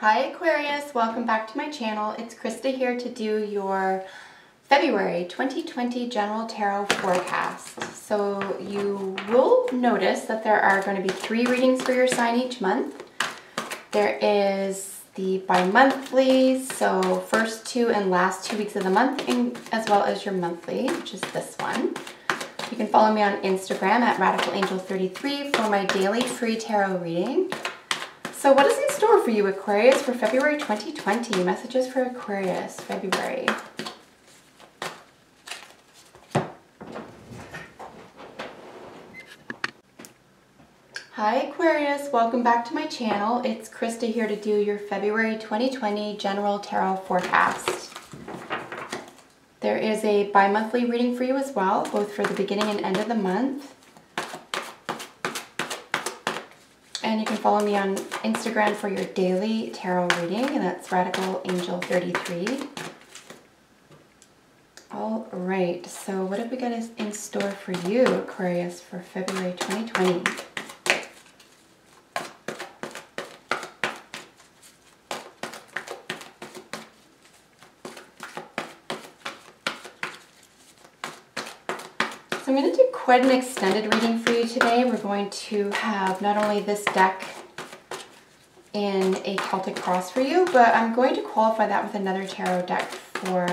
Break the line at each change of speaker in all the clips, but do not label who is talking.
Hi Aquarius, welcome back to my channel. It's Krista here to do your February 2020 General Tarot Forecast. So you will notice that there are going to be three readings for your sign each month. There is the bi-monthlies, so first two and last two weeks of the month, as well as your monthly, which is this one. You can follow me on Instagram at RadicalAngel33 for my daily free tarot reading. So what is in store for you, Aquarius, for February 2020? Messages for Aquarius, February. Hi Aquarius, welcome back to my channel. It's Krista here to do your February 2020 General Tarot Forecast. There is a bi-monthly reading for you as well, both for the beginning and end of the month. And you can follow me on Instagram for your daily tarot reading, and that's Radical Angel 33. All right, so what have we got in store for you, Aquarius, for February 2020? So I'm going to do quite an extended reading for you today. We're going to have not only this deck in a Celtic cross for you, but I'm going to qualify that with another tarot deck for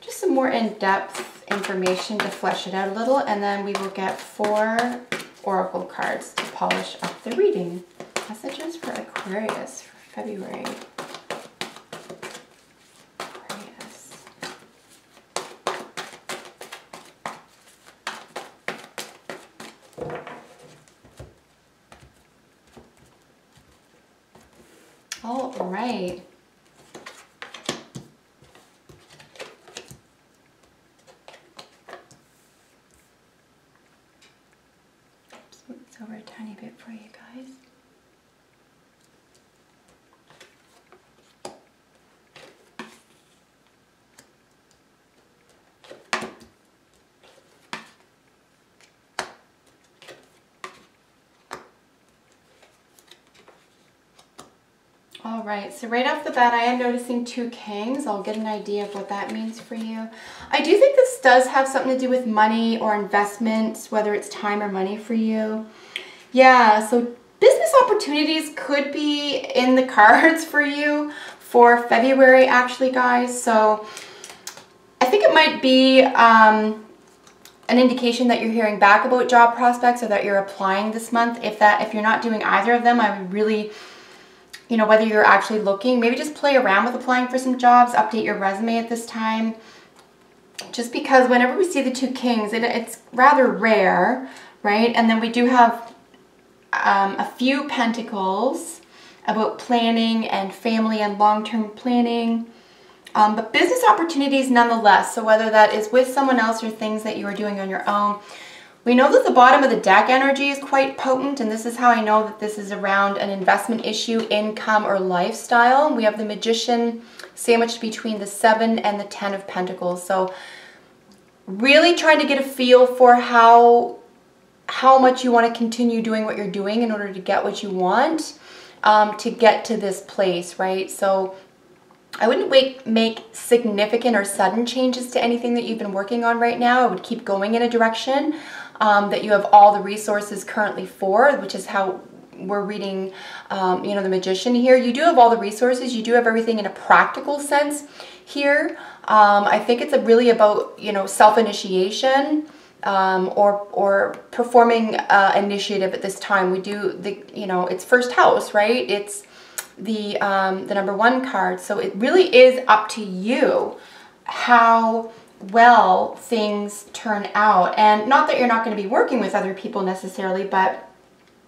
just some more in-depth information to flesh it out a little, and then we will get four oracle cards to polish up the reading. Messages for Aquarius for February. All right. Oops, over a tiny bit for you guys. All right, so right off the bat, I am noticing two kings. I'll get an idea of what that means for you. I do think this does have something to do with money or investments, whether it's time or money for you. Yeah, so business opportunities could be in the cards for you for February, actually, guys. So I think it might be um, an indication that you're hearing back about job prospects or that you're applying this month. If that, if you're not doing either of them, I would really you know, whether you're actually looking, maybe just play around with applying for some jobs, update your resume at this time. Just because whenever we see the two kings, it, it's rather rare, right? And then we do have um, a few pentacles about planning and family and long-term planning. Um, but business opportunities nonetheless. So whether that is with someone else or things that you are doing on your own, we know that the bottom of the deck energy is quite potent, and this is how I know that this is around an investment issue, income, or lifestyle. We have the Magician sandwiched between the Seven and the Ten of Pentacles. So really trying to get a feel for how, how much you want to continue doing what you're doing in order to get what you want um, to get to this place, right? So I wouldn't wait, make significant or sudden changes to anything that you've been working on right now. I would keep going in a direction um, that you have all the resources currently for, which is how we're reading, um, you know, the magician here. You do have all the resources. You do have everything in a practical sense here. Um, I think it's really about, you know, self-initiation um, or, or performing uh, initiative at this time. We do the, you know, it's first house, right? It's the, um, the number one card. So it really is up to you how well things turn out. And not that you're not going to be working with other people necessarily, but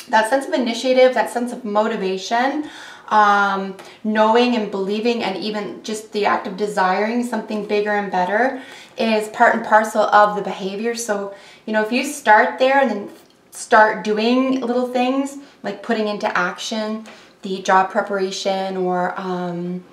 that sense of initiative, that sense of motivation, um, knowing and believing, and even just the act of desiring something bigger and better is part and parcel of the behavior. So, you know, if you start there and then start doing little things like putting into action the job preparation or, um,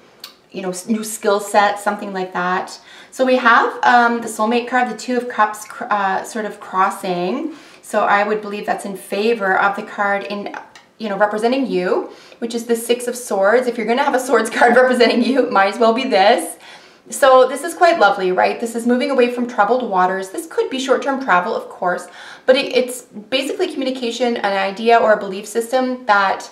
you know, new skill set, something like that. So we have um, the soulmate card, the two of cups uh, sort of crossing. So I would believe that's in favor of the card in you know, representing you, which is the Six of Swords. If you're going to have a Swords card representing you, it might as well be this. So this is quite lovely, right? This is moving away from troubled waters. This could be short-term travel, of course, but it, it's basically communication, an idea or a belief system that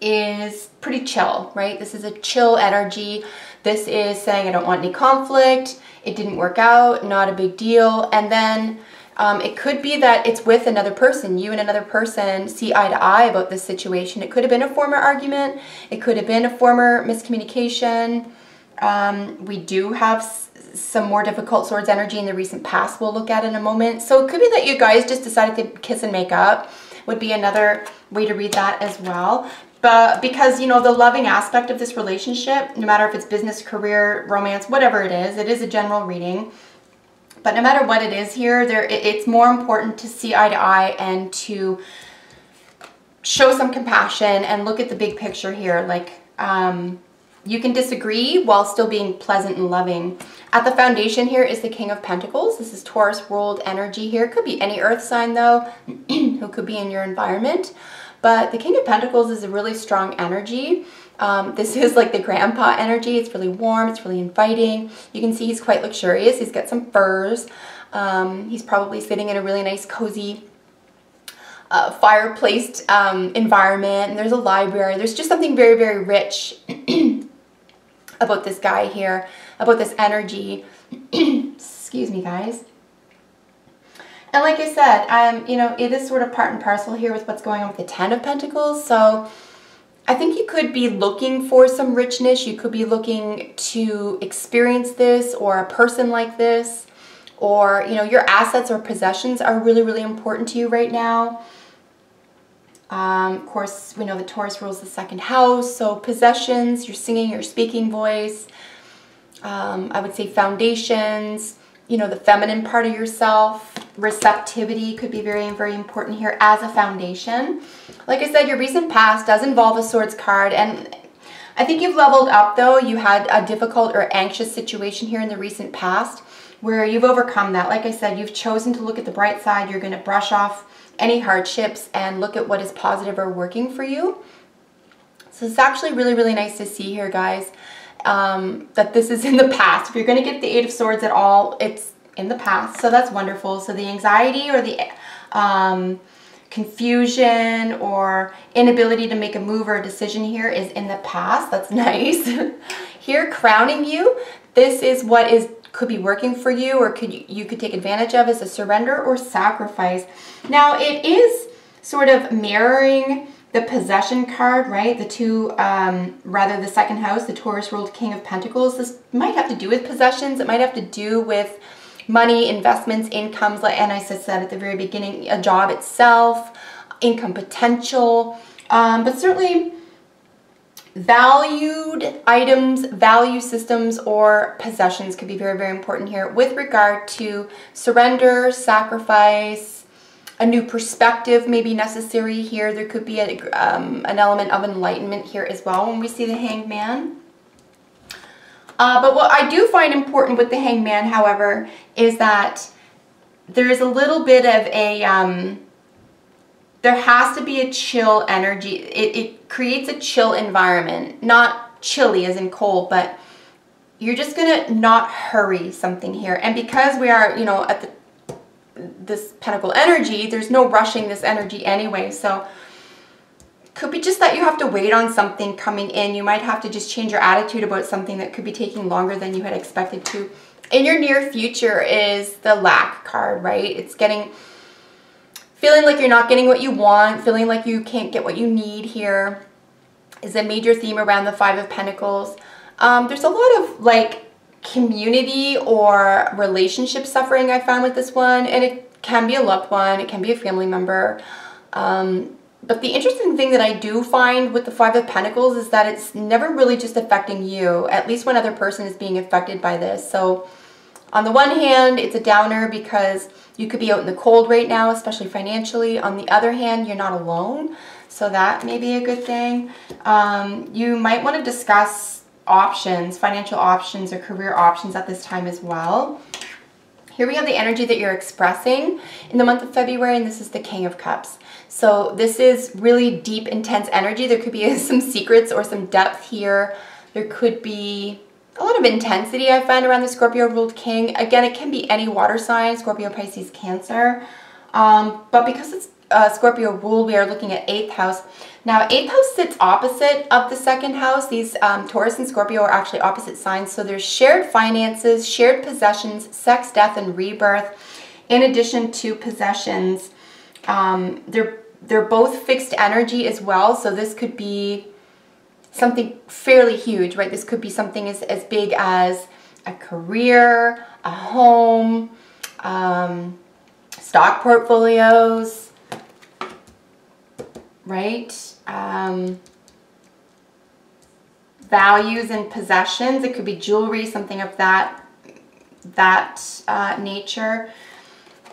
is pretty chill, right? This is a chill energy. This is saying I don't want any conflict. It didn't work out, not a big deal. And then um, it could be that it's with another person. You and another person see eye to eye about this situation. It could have been a former argument. It could have been a former miscommunication. Um, we do have some more difficult swords energy in the recent past we'll look at in a moment. So it could be that you guys just decided to kiss and make up would be another way to read that as well. But because, you know, the loving aspect of this relationship, no matter if it's business, career, romance, whatever it is, it is a general reading. But no matter what it is here, there it's more important to see eye to eye and to show some compassion and look at the big picture here. Like, um, you can disagree while still being pleasant and loving. At the foundation here is the King of Pentacles. This is Taurus world energy here. Could be any earth sign though, who could be in your environment. But the King of Pentacles is a really strong energy. Um, this is like the grandpa energy. It's really warm. It's really inviting. You can see he's quite luxurious. He's got some furs. Um, he's probably sitting in a really nice cozy uh, fireplace um, environment. And there's a library. There's just something very, very rich about this guy here, about this energy. Excuse me, guys. And like I said, um, you know, it is sort of part and parcel here with what's going on with the Ten of Pentacles. So I think you could be looking for some richness. You could be looking to experience this or a person like this. Or, you know, your assets or possessions are really, really important to you right now. Um, of course, we know that Taurus rules the second house, so possessions, your singing, your speaking voice, um, I would say foundations, you know, the feminine part of yourself, receptivity could be very, very important here as a foundation. Like I said, your recent past does involve a swords card, and I think you've leveled up though. You had a difficult or anxious situation here in the recent past where you've overcome that. Like I said, you've chosen to look at the bright side. You're going to brush off any hardships and look at what is positive or working for you. So it's actually really, really nice to see here, guys, um, that this is in the past. If you're going to get the Eight of Swords at all, it's in the past. So that's wonderful. So the anxiety or the um, confusion or inability to make a move or a decision here is in the past. That's nice. here, crowning you, this is what is could be working for you or could you, you could take advantage of as a surrender or sacrifice. Now it is sort of mirroring the possession card, right? The two, um, rather the second house, the Taurus ruled King of Pentacles. This might have to do with possessions. It might have to do with money, investments, incomes, and I said at the very beginning, a job itself, income potential, um, but certainly valued items, value systems, or possessions could be very, very important here with regard to surrender, sacrifice, a new perspective may be necessary here. There could be a, um, an element of enlightenment here as well when we see the hanged man. Uh, but what I do find important with the hangman, however, is that there is a little bit of a, um, there has to be a chill energy. It, it creates a chill environment, not chilly as in cold, but you're just gonna not hurry something here. And because we are, you know, at the this pentacle energy, there's no rushing this energy anyway. So could be just that you have to wait on something coming in. You might have to just change your attitude about something that could be taking longer than you had expected to. In your near future is the lack card, right? It's getting Feeling like you're not getting what you want, feeling like you can't get what you need here is a major theme around the Five of Pentacles. Um, there's a lot of like community or relationship suffering I found with this one, and it can be a loved one, it can be a family member. Um, but the interesting thing that I do find with the Five of Pentacles is that it's never really just affecting you, at least one other person is being affected by this. So on the one hand, it's a downer because you could be out in the cold right now, especially financially. On the other hand, you're not alone, so that may be a good thing. Um, you might want to discuss options, financial options or career options at this time as well. Here we have the energy that you're expressing in the month of February, and this is the King of Cups. So this is really deep, intense energy. There could be some secrets or some depth here. There could be a lot of intensity I find around the Scorpio ruled king. Again, it can be any water sign, Scorpio, Pisces, Cancer. Um, but because it's uh, Scorpio rule, we are looking at 8th house. Now, 8th house sits opposite of the second house. These um, Taurus and Scorpio are actually opposite signs. So there's shared finances, shared possessions, sex, death, and rebirth. In addition to possessions, um, they're, they're both fixed energy as well. So this could be something fairly huge, right? This could be something as, as big as a career, a home, um, stock portfolios, right? Um, values and possessions. It could be jewelry, something of that, that uh, nature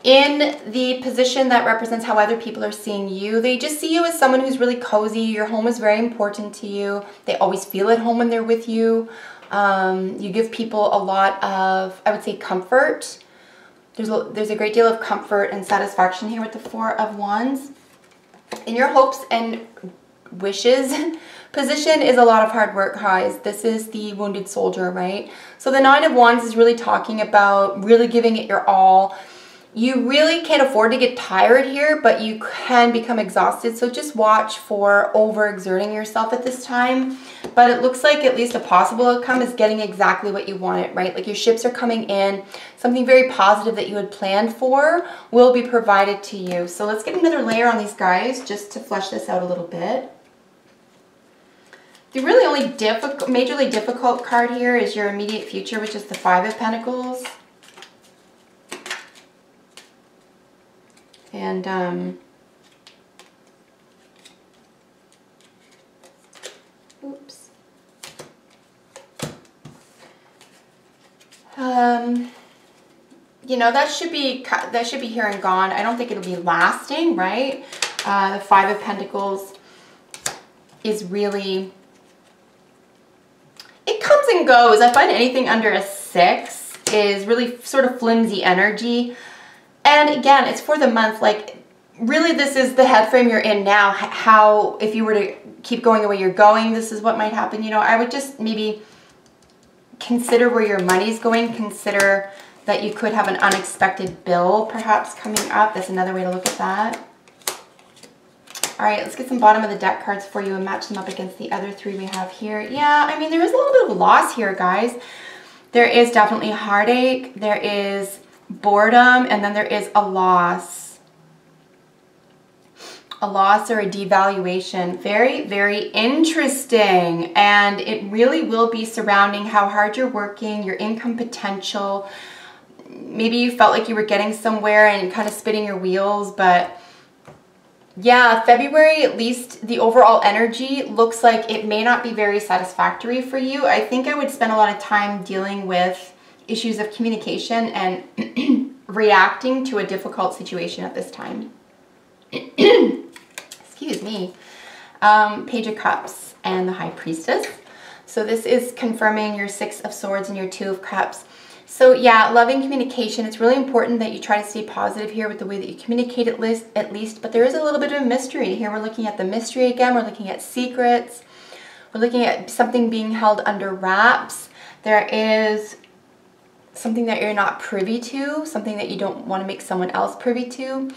in the position that represents how other people are seeing you. They just see you as someone who's really cozy. Your home is very important to you. They always feel at home when they're with you. Um, you give people a lot of, I would say, comfort. There's a, there's a great deal of comfort and satisfaction here with the Four of Wands. In your hopes and wishes position is a lot of hard work, guys. This is the wounded soldier, right? So the Nine of Wands is really talking about really giving it your all you really can't afford to get tired here, but you can become exhausted. So just watch for overexerting yourself at this time. But it looks like at least a possible outcome is getting exactly what you wanted, right? Like your ships are coming in. Something very positive that you had planned for will be provided to you. So let's get another layer on these guys just to flesh this out a little bit. The really only difficult, majorly difficult card here is your immediate future, which is the Five of Pentacles. And um, oops. Um, you know, that should be that should be here and gone. I don't think it'll be lasting, right? Uh, the Five of Pentacles is really, it comes and goes. I find anything under a six is really sort of flimsy energy. And again, it's for the month. Like, really, this is the head frame you're in now. How, if you were to keep going the way you're going, this is what might happen. You know, I would just maybe consider where your money's going. Consider that you could have an unexpected bill perhaps coming up. That's another way to look at that. All right, let's get some bottom of the deck cards for you and match them up against the other three we have here. Yeah, I mean, there is a little bit of loss here, guys. There is definitely heartache. There is boredom, and then there is a loss. A loss or a devaluation. Very, very interesting. And it really will be surrounding how hard you're working, your income potential. Maybe you felt like you were getting somewhere and kind of spinning your wheels, but yeah, February, at least the overall energy looks like it may not be very satisfactory for you. I think I would spend a lot of time dealing with issues of communication and reacting to a difficult situation at this time. Excuse me. Um, Page of Cups and the High Priestess. So this is confirming your Six of Swords and your Two of Cups. So yeah, loving communication. It's really important that you try to stay positive here with the way that you communicate at least, at least. But there is a little bit of mystery. Here we're looking at the mystery again. We're looking at secrets. We're looking at something being held under wraps. There is something that you're not privy to, something that you don't want to make someone else privy to.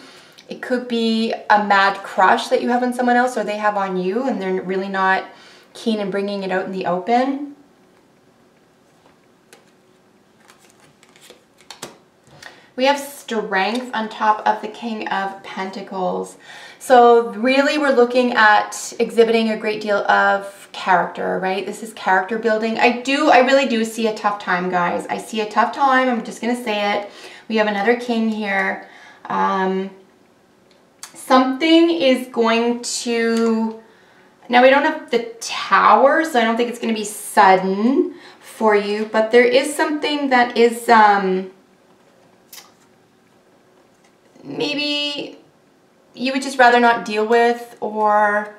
It could be a mad crush that you have on someone else or they have on you and they're really not keen in bringing it out in the open. We have strength on top of the King of Pentacles. So really we're looking at exhibiting a great deal of character, right? This is character building. I do, I really do see a tough time, guys. I see a tough time. I'm just going to say it. We have another king here. Um, something is going to, now we don't have the tower, so I don't think it's going to be sudden for you, but there is something that is, um, maybe you would just rather not deal with or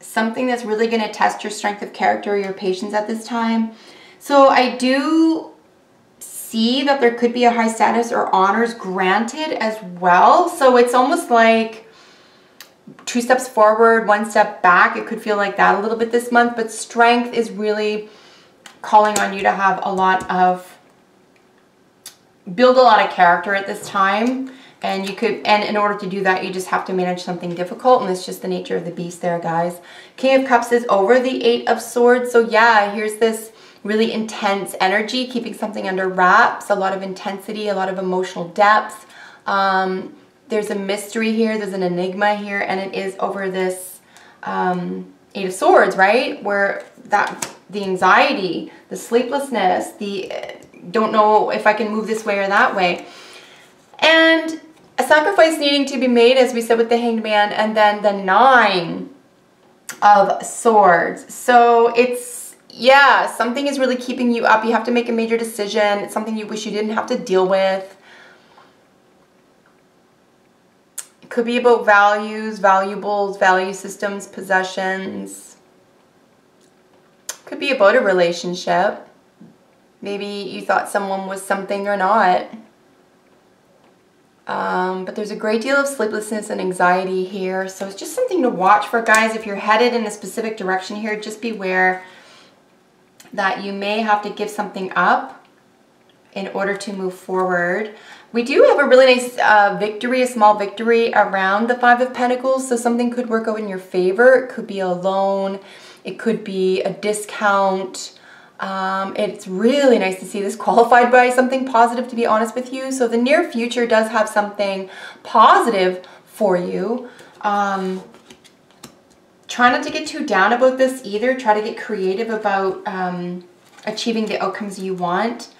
something that's really going to test your strength of character or your patience at this time. So I do see that there could be a high status or honors granted as well. So it's almost like two steps forward, one step back. It could feel like that a little bit this month, but strength is really calling on you to have a lot of, build a lot of character at this time. And you could, and in order to do that, you just have to manage something difficult. And it's just the nature of the beast there, guys. King of Cups is over the Eight of Swords. So yeah, here's this really intense energy, keeping something under wraps, a lot of intensity, a lot of emotional depth. Um, there's a mystery here, there's an enigma here, and it is over this um, Eight of Swords, right? Where that the anxiety, the sleeplessness, the don't know if I can move this way or that way. And a sacrifice needing to be made, as we said with the Hanged Man, and then the Nine of Swords. So it's, yeah, something is really keeping you up. You have to make a major decision. It's something you wish you didn't have to deal with. It could be about values, valuables, value systems, possessions. Could be about a relationship. Maybe you thought someone was something or not. Um, but there's a great deal of sleeplessness and anxiety here. So it's just something to watch for, guys. If you're headed in a specific direction here, just beware that you may have to give something up in order to move forward. We do have a really nice uh, victory, a small victory around the Five of Pentacles. So something could work out in your favor. It could be a loan. It could be a discount. Um, it's really nice to see this qualified by something positive, to be honest with you. So the near future does have something positive for you. Um, try not to get too down about this either. Try to get creative about um, achieving the outcomes you want.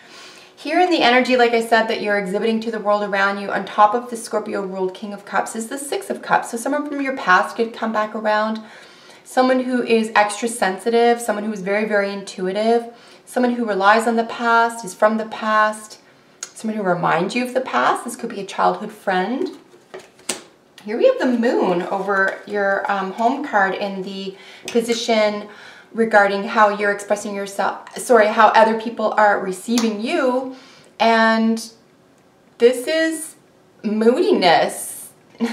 Here in the energy, like I said, that you're exhibiting to the world around you, on top of the Scorpio ruled King of Cups is the Six of Cups. So someone from your past could come back around someone who is extra sensitive, someone who is very, very intuitive, someone who relies on the past, is from the past, someone who reminds you of the past. This could be a childhood friend. Here we have the moon over your um, home card in the position regarding how you're expressing yourself, sorry, how other people are receiving you. And this is moodiness,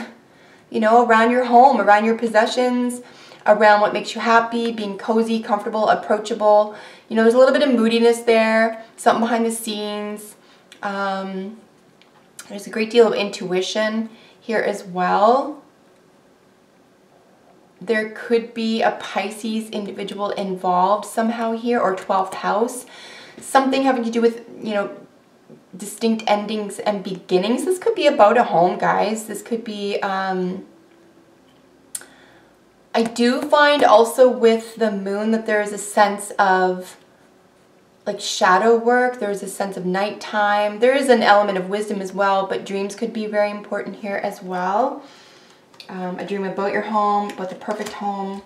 you know, around your home, around your possessions, around what makes you happy, being cozy, comfortable, approachable. You know, there's a little bit of moodiness there, something behind the scenes. Um, there's a great deal of intuition here as well. There could be a Pisces individual involved somehow here or 12th house. Something having to do with, you know, distinct endings and beginnings. This could be about a home, guys. This could be um, I do find also with the moon that there is a sense of like shadow work. There's a sense of nighttime. There is an element of wisdom as well, but dreams could be very important here as well. Um, a dream about your home, about the perfect home.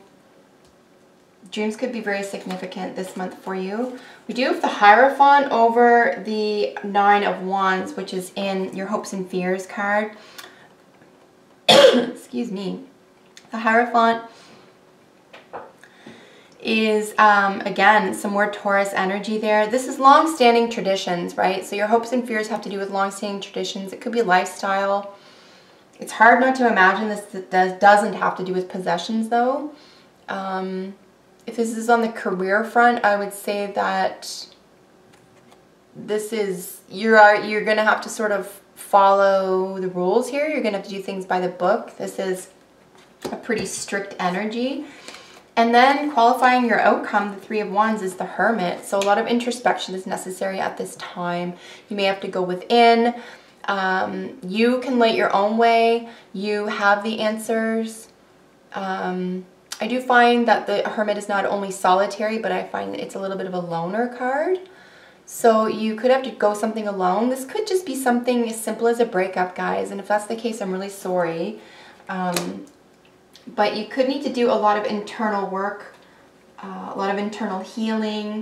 Dreams could be very significant this month for you. We do have the Hierophant over the Nine of Wands, which is in your Hopes and Fears card. Excuse me. The Hierophant is, um, again, some more Taurus energy there. This is long-standing traditions, right? So your hopes and fears have to do with long-standing traditions. It could be lifestyle. It's hard not to imagine this doesn't have to do with possessions, though. Um, if this is on the career front, I would say that this is, you are, you're going to have to sort of follow the rules here. You're going to have to do things by the book. This is a pretty strict energy. And then qualifying your outcome, the Three of Wands, is the Hermit. So a lot of introspection is necessary at this time. You may have to go within. Um, you can light your own way. You have the answers. Um, I do find that the Hermit is not only solitary, but I find it's a little bit of a loner card. So you could have to go something alone. This could just be something as simple as a breakup, guys. And if that's the case, I'm really sorry. Um, but you could need to do a lot of internal work, uh, a lot of internal healing,